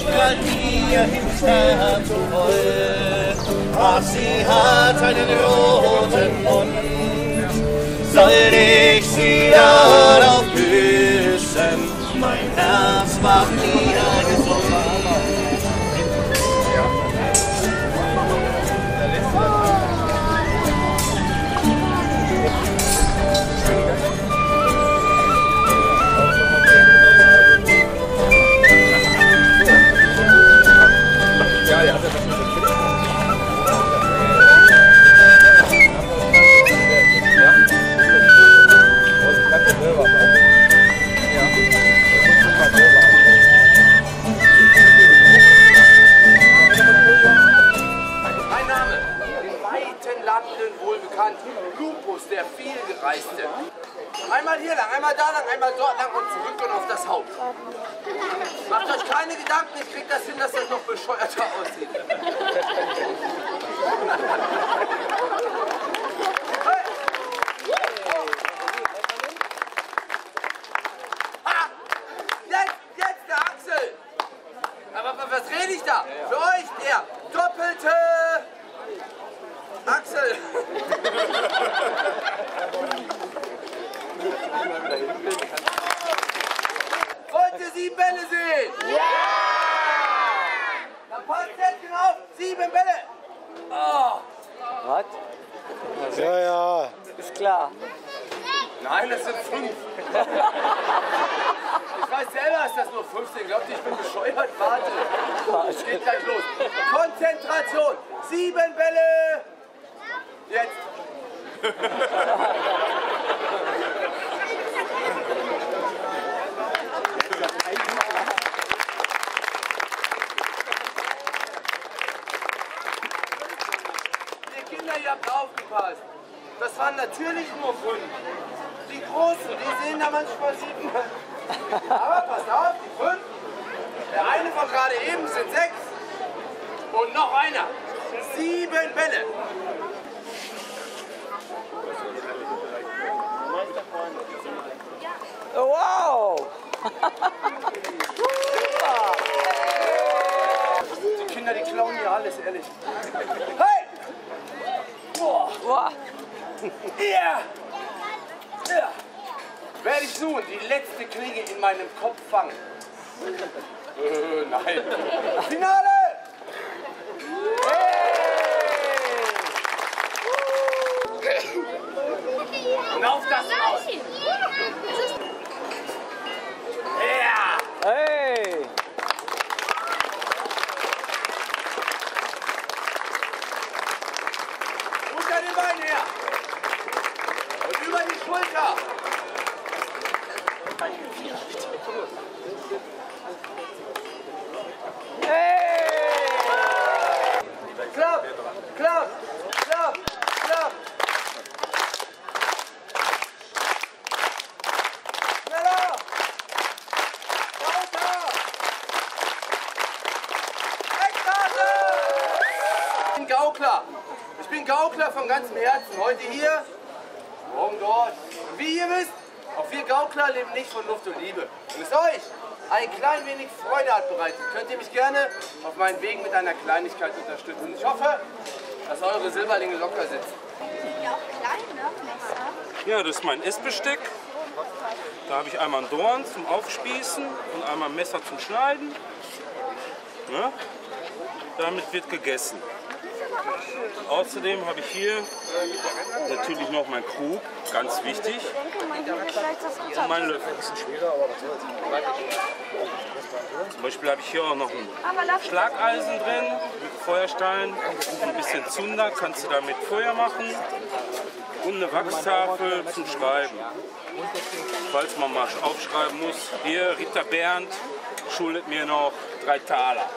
strahlt ins Herz so voll. Ach, sie hat einen roten Mund. Soll ich sie darauf küssen? Mein Herz macht mir Lupus, der vielgereiste. Einmal hier lang, einmal da lang, einmal dort lang und zurück und auf das Haupt. Macht euch keine Gedanken, ich krieg das hin, dass das noch bescheuerter aussieht. Hey! Ah! Jetzt, jetzt der Axel! Aber wa- was rede ich da? Für euch der doppelte Axel. Ihr sieben Bälle sehen? Ja! Dann passt jetzt genau sieben Bälle. Oh. Was? Ja, ja. Ist klar. Nein, das sind fünf. Ich weiß selber, dass das nur fünf sind. Glaubt ihr, ich bin bescheuert? Warte. Es geht gleich los. Konzentration. Sieben Bälle. Jetzt. Kinder, ihr habt aufgepasst. Das waren natürlich nur fünf. Die Großen, die sehen da manchmal sieben. Aber passt auf, die fünf. Der eine von gerade eben sind sechs. Und noch einer. Sieben Bälle. Wow! Die Kinder, die klauen hier alles, ehrlich. Boah. Ja! Ja! Werde ich nun die letzte Klinge in meinem Kopf fangen? Äh, nein. Finale! Und auf das Maus! Ja! Hey! Beinen her! Und über die Schulter! Klapp! Klapp! Klapp! Klapp! Schneller! Ich bin Gaukler. Ich bin Gaukler von ganzem Herzen. Heute hier, morgen dort. Und wie ihr wisst, auch wir Gaukler leben nicht von Luft und Liebe. Wenn es euch ein klein wenig Freude hat bereitet, könnt ihr mich gerne auf meinen Weg mit einer Kleinigkeit unterstützen. Ich hoffe, dass eure Silberlinge locker sitzen. Ja, auch kleine Messer. Ja, das ist mein Essbesteck. Da habe ich einmal ein Dorn zum Aufspießen und einmal ein Messer zum Schneiden. Ne? Damit wird gegessen. Außerdem habe ich hier natürlich noch meinen Krug, ganz wichtig, und meinen Löffel. Zum Beispiel habe ich hier auch noch ein Schlageisen drin mit Feuerstein, ein bisschen Zunder, kannst du damit Feuer machen und eine Wachstafel zum Schreiben. Falls man mal aufschreiben muss, hier Ritter Bernd schuldet mir noch drei Taler.